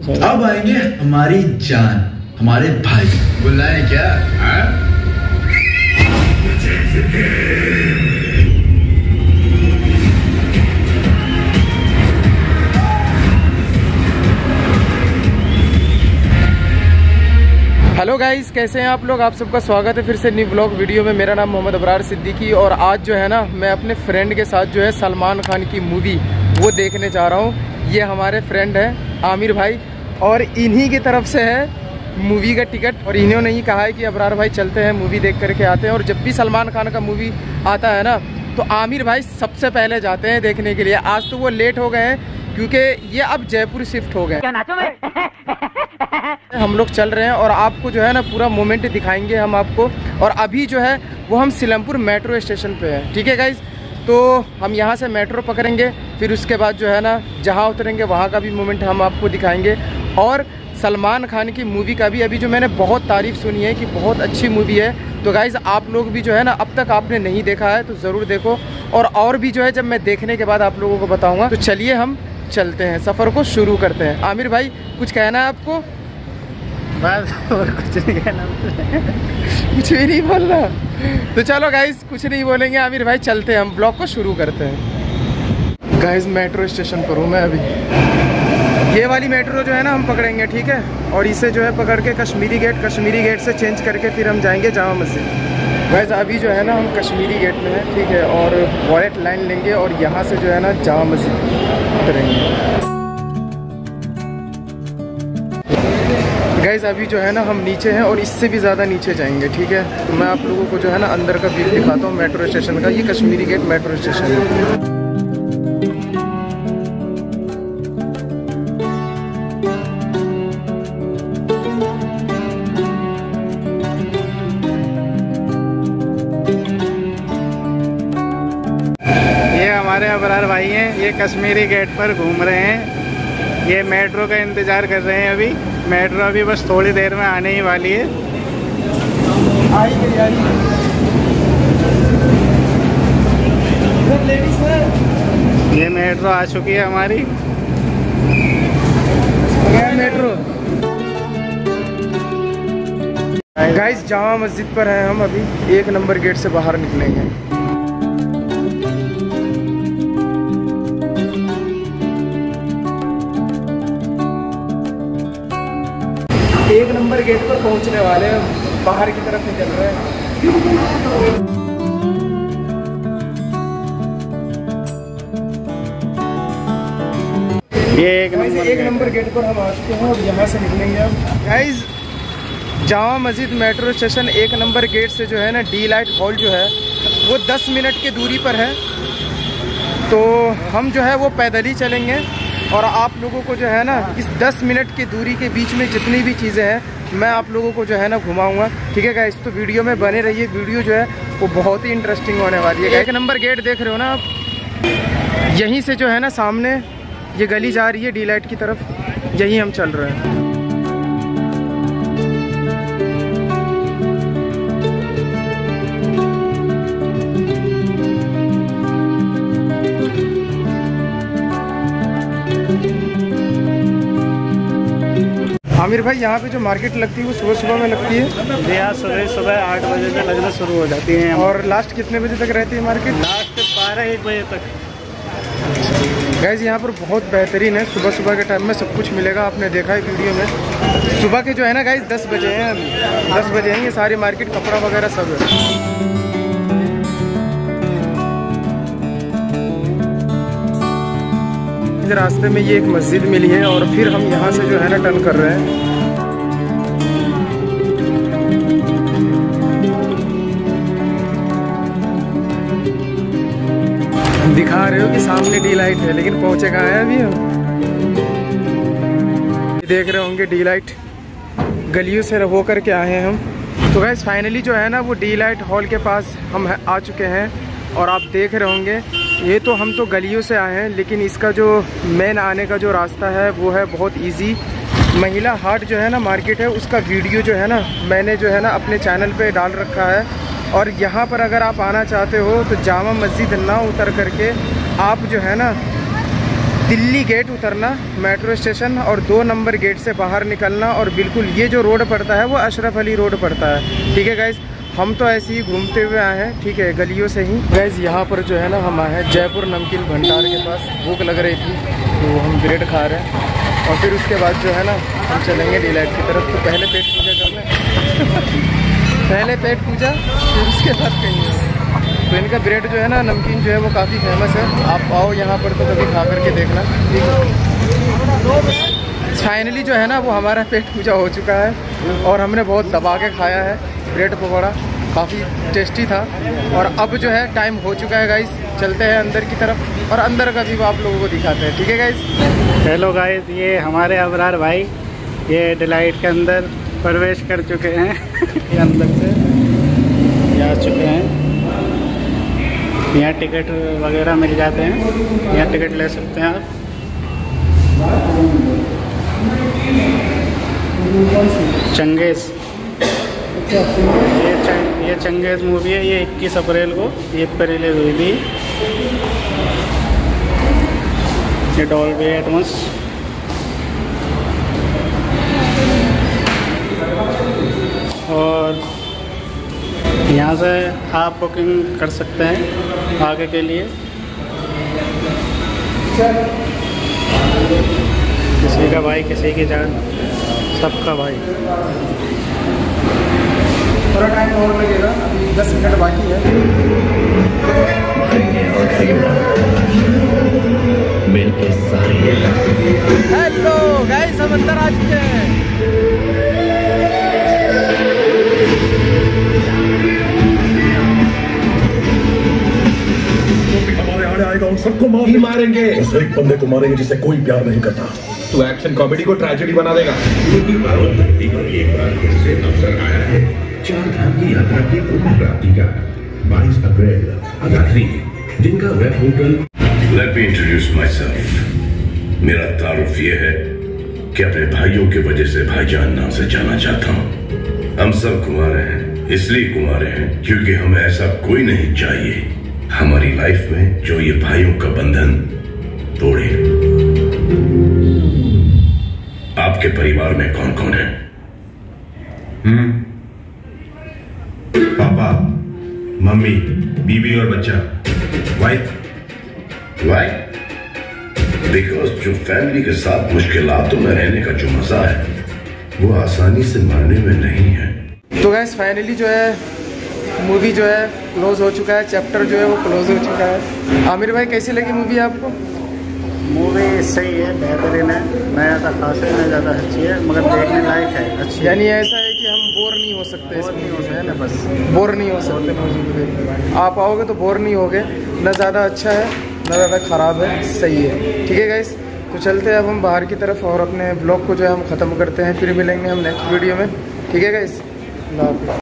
अब आएँगे हमारी जान हमारे भाई। बुलाए क्या? हेलो गाइस कैसे हैं आप लोग? आप सबका स्वागत है फिर से न्यू ब्लॉग वीडियो में। मेरा नाम मोहम्मद अबरार सिद्दीकी और आज जो है ना मैं अपने फ्रेंड के साथ जो है सलमान खान की मूवी वो देखने जा रहा हूँ। ये हमारे फ्रेंड हैं आमिर भाई। और इन्हीं की तरफ़ से है मूवी का टिकट। और इन्होंने ही कहा है कि अबरार भाई चलते हैं मूवी देख करके आते हैं। और जब भी सलमान खान का मूवी आता है ना तो आमिर भाई सबसे पहले जाते हैं देखने के लिए। आज तो वो लेट हो गए हैं क्योंकि ये अब जयपुर शिफ्ट हो गए हम लोग चल रहे हैं और आपको जो है ना पूरा मोमेंट दिखाएँगे हम आपको। और अभी जो है वो हम सिलमपुर मेट्रो स्टेशन पे हैं। ठीक है गाइज़ तो हम यहाँ से मेट्रो पकड़ेंगे फिर उसके बाद जो है ना जहाँ उतरेंगे वहाँ का भी मोमेंट हम आपको दिखाएँगे। और सलमान खान की मूवी का भी अभी जो मैंने बहुत तारीफ़ सुनी है कि बहुत अच्छी मूवी है। तो गाइज़ आप लोग भी जो है ना अब तक आपने नहीं देखा है तो ज़रूर देखो। और और भी जो है जब मैं देखने के बाद आप लोगों को बताऊँगा तो चलिए हम चलते हैं सफ़र को शुरू करते हैं। आमिर भाई कुछ कहना है आपको? बस और कुछ नहीं कहना। कुछ भी नहीं बोलना। तो चलो गाइज़ कुछ नहीं बोलेंगे। आमिर भाई चलते हैं हम ब्लॉग को शुरू करते हैं। गाइज़ मेट्रो स्टेशन पर हूँ मैं अभी। ये वाली मेट्रो जो है ना हम पकड़ेंगे, ठीक है? और इसे जो है पकड़ के कश्मीरी गेट कश्मीरी गेट से चेंज करके फिर हम जाएँगे जामा मस्जिद। वैसे अभी जो है ना हम कश्मीरी गेट में हैं, ठीक है? और वॉलेट लाइन लेंगे और यहाँ से जो है ना जामा मस्जिद उतरेंगे गैस अभी जो है ना हम नीचे हैं और इससे भी ज़्यादा नीचे जाएँगे, ठीक है? तो मैं आप लोगों को जो है ना अंदर का व्यू दिखाता हूँ मेट्रो स्टेशन का। ये कश्मीरी गेट मेट्रो स्टेशन है। हमारे अबरार भाई हैं, ये कश्मीरी गेट पर घूम रहे हैं। ये मेट्रो का इंतज़ार कर रहे हैं अभी। मेट्रो अभी बस थोड़ी देर में आने ही वाली है। ये मेट्रो आ चुकी है हमारी। मेट्रो गाइस जामा मस्जिद पर हैं हम अभी। एक नंबर गेट से बाहर निकलेंगे। एक नंबर गेट पर पहुँचने वाले हैं बाहर की तरफ़ निकल रहे हैं। ये एक नंबर एक गेट। नंबर गेट पर हम आ चुके हैं और यहाँ से निकलेंगे अब। Guys Jama Masjid metro station एक नंबर गेट से जो है ना डी लाइट हॉल जो है वो 10 मिनट की दूरी पर है। तो हम जो है वो पैदल ही चलेंगे। और आप लोगों को जो है ना, इस 10 मिनट की दूरी के बीच में जितनी भी चीज़ें हैं, मैं आप लोगों को जो है ना घुमाऊँगा। ठीक है गाइस तो वीडियो में बने रहिए। वीडियो जो है, वो बहुत ही इंटरेस्टिंग होने वाली है एक नंबर गेट देख रहे हो ना आप? यहीं से जो है ना सामने, ये गली जा रही है डी की तरफ़। यहीं हम चल रहे हैं। आमिर भाई यहाँ पे जो मार्केट लगती है वो सुबह सुबह में लगती है? जी हाँ सुबह सुबह आठ बजे से लगना शुरू हो जाती है। और लास्ट कितने बजे तक रहती है मार्केट लास्ट बारह एक बजे तक। गैस यहाँ पर बहुत बेहतरीन है। सुबह सुबह के टाइम में सब कुछ मिलेगा आपने देखा है वीडियो में। सुबह के जो है ना गाइस दस बजे हैं। दस बजे हैं ये सारी मार्केट कपड़ा वगैरह सब। है इस रास्ते में ये एक मस्जिद मिली है और फिर हम यहाँ से जो है ना टर्न कर रहे हैं। दिखा रहे हो कि सामने डी लाइट है, लेकिन पहुँचे कहाँ है अभी हम? देख रहे होंगे डी लाइट गलियों से हो कर के आए हैं हम। तो गैस फाइनली जो है ना, वो डी लाइट हॉल के पास हम आ चुके हैं और आप देख रहे होंगे ये तो हम तो गलियों से आए हैं, लेकिन इसका जो मेन आने का जो रास्ता है, वो है बहुत इजी महिला हाट जो है ना मार्केट है, उसका वीडियो जो है ना, मैंने जो है ना अपने चैनल पे डाल रखा है। और यहाँ पर अगर आप आना चाहते हो तो जामा मस्जिद ना उतर करके आप जो है ना, दिल्ली गेट उतरना मेट्रो स्टेशन और दो नंबर गेट से बाहर निकलना, और बिल्कुल ये जो रोड पड़ता है, वो अशरफ अली रोड पड़ता है। ठीक है गाइज़ हम तो ऐसे ही घूमते हुए आए हैं, ठीक है, गलियों से ही। गैस यहाँ पर जो है ना, हम आए हैं जयपुर नमकीन भंडार के पास। भूख लग रही थी तो हम ब्रेड खा रहे हैं। और फिर उसके बाद जो है ना, हम चलेंगे डिलाइट की तरफ़। तो पहले पेट पूजा कर लें। पहले पेट पूजा, फिर उसके बाद कहीं तो इनका ब्रेड जो है ना, नमकीन जो है, वो काफ़ी फ़ेमस है। आप आओ यहाँ पर तो कभी खा करके देखना। फाइनली जो है ना, वो हमारा पेट पूजा हो चुका है। और हमने बहुत दबा के खाया है, ब्रेड पकौड़ा। काफ़ी टेस्टी था। और अब जो है टाइम हो चुका है गाइस चलते हैं अंदर की तरफ़ और अंदर का व्यू आप लोगों को दिखाते हैं। ठीक है गाइस हेलो गाइस ये हमारे अबरार भाई ये डिलाइट के अंदर प्रवेश कर चुके हैं। ये अंदर से ये आ चुके हैं। यहाँ टिकट वगैरह मिल जाते हैं। यहाँ टिकट ले सकते हैं आप। चंगेज़। ये चंग, ये चंगेज़ मूवी है, ये 21 अप्रैल को ईद पर रिलीज़ हुई थी। ये डॉल्बी एटमस। और यहाँ से आप बुकिंग कर सकते हैं आगे के लिए। किसी का भाई, किसी की जान, सबका भाई। थोड़ा टाइम और लगेगा अभी दस मिनट बाकी है। मिलके सारे हेलो गाइस हम अंदर आ चुके हैं। हमारे आने आएगा उन सबको मार मारेंगे। उस एक बंदे को मारेंगे जिसे कोई प्यार नहीं करता। तू एक्शन कॉमेडी को ट्रेजेडी बना देगा। यात्रा की प्राप्ति का बाईस अप्रैल रात्रि जिनका web hotel Let me introduce myself. मेरा तारुफ ये है कि अपने भाइयों की वजह से भाईजान नाम से जाना चाहता हूँ। हम सब कुमारे हैं इसलिए कुमारे हैं क्योंकि हमें ऐसा कोई नहीं चाहिए। हमारी लाइफ में जो ये भाइयों का बंधन तोड़े। आपके परिवार में कौन कौन है? पापा मम्मी बीबी और बच्चा। Wife Why? बिकॉज़ जो फैमिली के साथ मुश्किलातों में रहने का जो मज़ा है वो आसानी से मरने में नहीं है। तो गैस फाइनली जो है मूवी जो है क्लोज हो चुका है चैप्टर जो है वो क्लोज हो चुका है। आमिर भाई कैसी लगी मूवी आपको? मूवी सही है बेहतरीन है। मैं ज़्यादा खास है मैं ज़्यादा अच्छी है मगर देखने लायक है अच्छी यानी ऐसा है बोर नहीं हो सकते बोर नहीं हो सकते ना बस। बोर नहीं हो सकते। आप आओगे तो बोर नहीं होगे। ना ज़्यादा अच्छा है ना ज़्यादा ख़राब है सही है। ठीक है गाइस तो चलते हैं अब हम बाहर की तरफ़ और अपने ब्लॉग को जो है हम ख़त्म करते हैं। फिर मिलेंगे हम नेक्स्ट वीडियो में। ठीक है गाइस